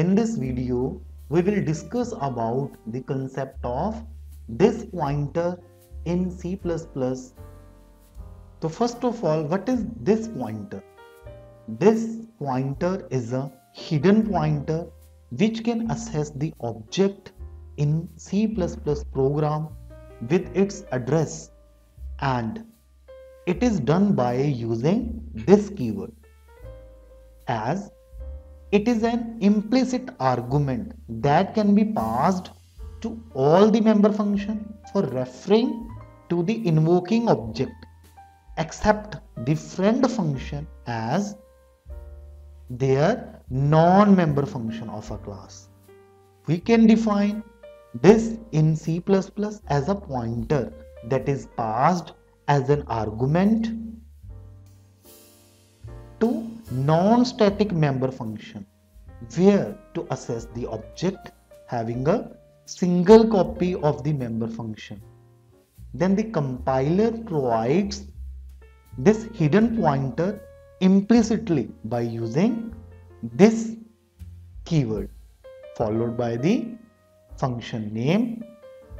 In this video, we will discuss about the concept of this pointer in C++. So first of all, what is this pointer? This pointer is a hidden pointer which can access the object in C++ program with its address and it is done by using this keyword as it is an implicit argument that can be passed to all the member function for referring to the invoking object except the friend function as their non-member function of a class. We can define this in C++ as a pointer that is passed as an argument to non-static member function where to access the object having a single copy of the member function. Then the compiler provides this hidden pointer implicitly by using this keyword followed by the function name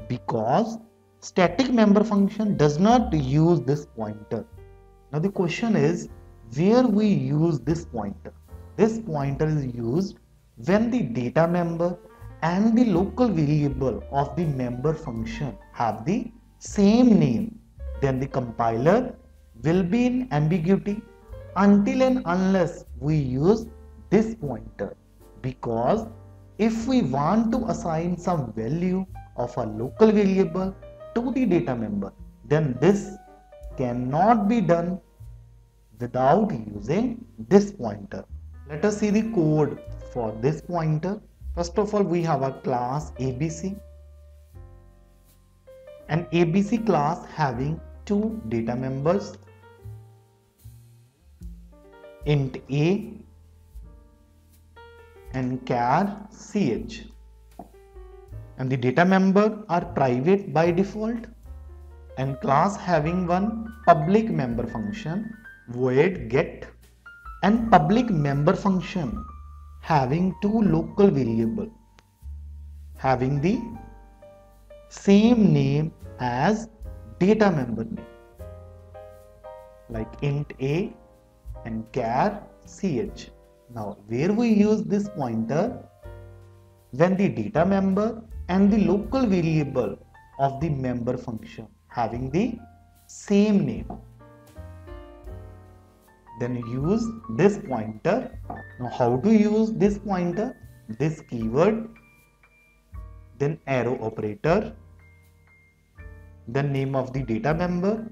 because static member function does not use this pointer. Now the question is where we use this pointer. This pointer is used when the data member and the local variable of the member function have the same name then the compiler will be in ambiguity until and unless we use this pointer because if we want to assign some value of a local variable to the data member then this cannot be done without using this pointer. Let us see the code for this pointer. First of all we have a class ABC an ABC class having two data members. Int a and char ch and the data member are private by default. And class having one public member function void get and public member function having two local variable having the same name as data member name like int a and char ch. Now where we use this pointer when the data member and the local variable of the member function having the same name then use this pointer. Now how to use this pointer? This keyword. Then arrow operator. The name of the data member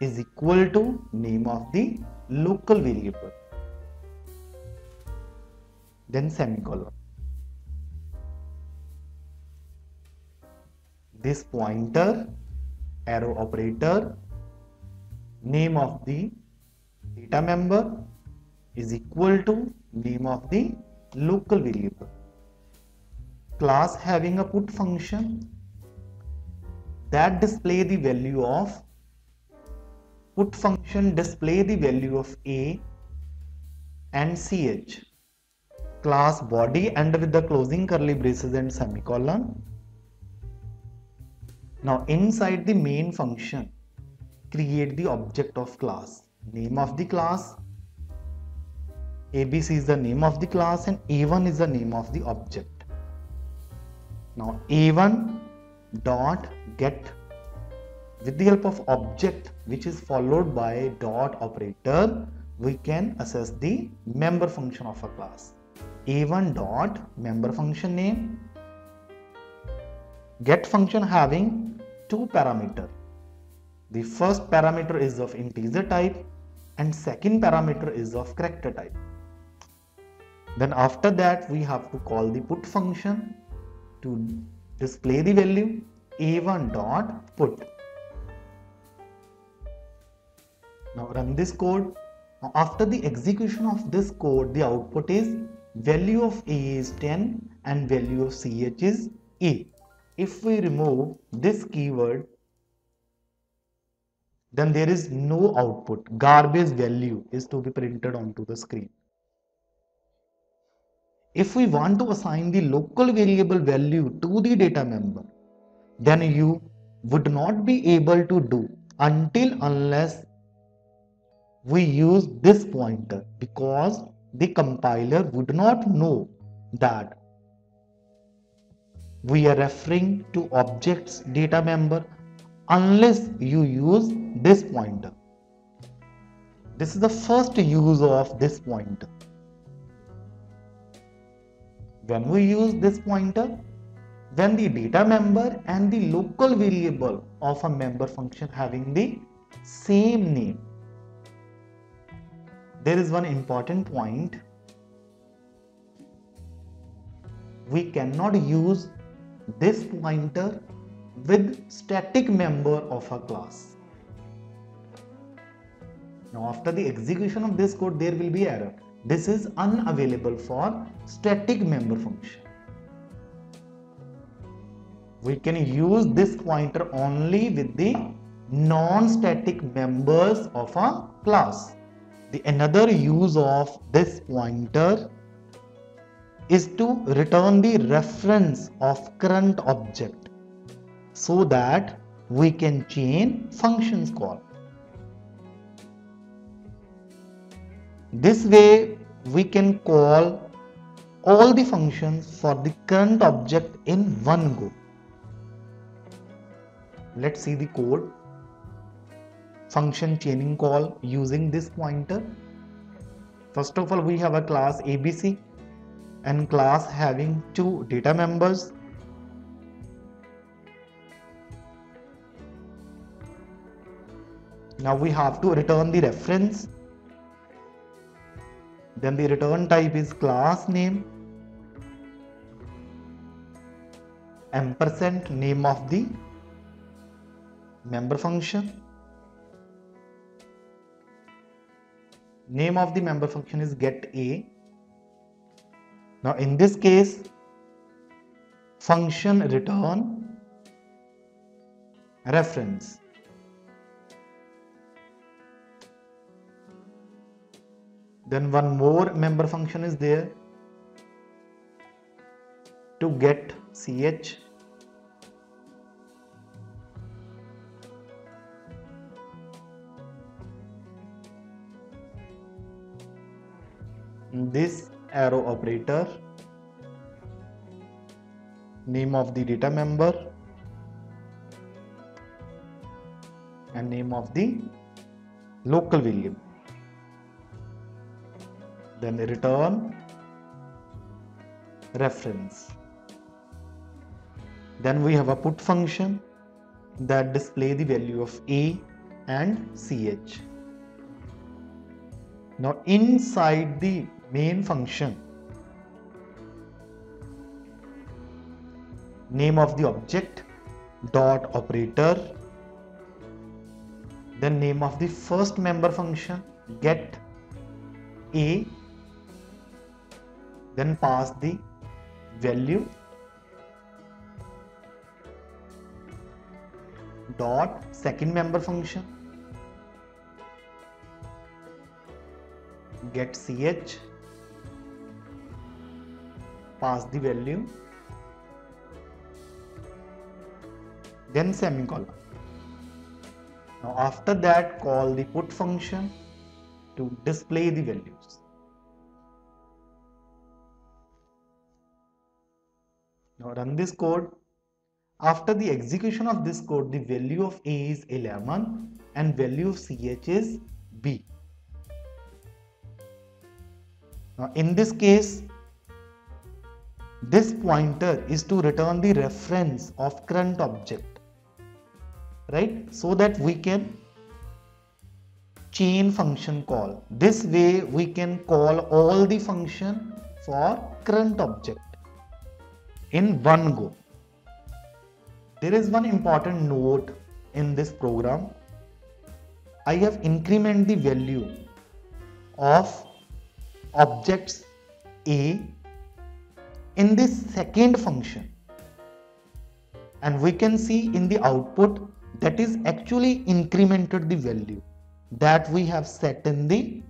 is equal to name of the local variable. Then semicolon. This pointer arrow operator name of the data member is equal to name of the local variable. Class having a put function that display the value of put function display the value of a and ch class body and with the closing curly braces and semicolon. Now inside the main function create the object of class name of the class abc is the name of the class and a1 is the name of the object now a1 dot get with the help of object which is followed by dot operator, we can assess the member function of a class. A1 dot member function name, get function having two parameter. The first parameter is of integer type and second parameter is of character type. Then after that we have to call the put function to display the value a1 dot put Now run this code. Now after the execution of this code, the output is value of A is 10 and value of CH is A. If we remove this keyword, then there is no output. Garbage value is to be printed onto the screen. if we want to assign the local variable value to the data member, then you would not be able to do until unless we use this pointer because the compiler would not know that we are referring to objects data member unless you use this pointer. This is the first use of this pointer. When we use this pointer, when the data member and the local variable of a member function having the same name. There is one important point. We cannot use this pointer with static member of a class. Now after the execution of this code there will be error. This is unavailable for static member function. We can use this pointer only with the non-static members of a class. The another use of this pointer is to return the reference of current object so that we can chain functions call. This way we can call all the functions for the current object in one go. Let's see the code. Function chaining call using this pointer. First of all, we have a class ABC and class having two data members now we have to return the reference. Then the return type is class name. Ampersand name of the member function. Name of the member function is get a. Now in this case, function return reference. Then one more member function is there to get ch this arrow operator name of the data member and name of the local variable then return. Reference. Then we have a put function that display the value of a and ch now inside the main function name of the object dot operator then name of the first member function get a then pass the value dot second member function get ch pass the value then semicolon. Now after that call the put function to display the values now run this code after the execution of this code the value of a is 11 and value of ch is b now in this case this pointer is to return the reference of current object, right? So that we can chain function call. This way we can call all the function for current object in one go. There is one important note in this program. I have increment the value of objects A in this second function and we can see in the output that is actually incremented the value that we have set in the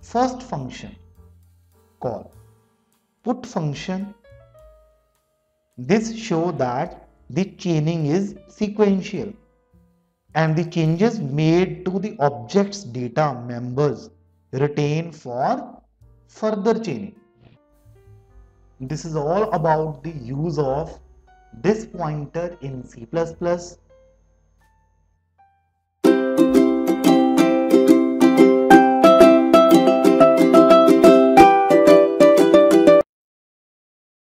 first function call put function. This show that the chaining is sequential and the changes made to the object's data members retain for further chaining. This is all about the use of this pointer in C++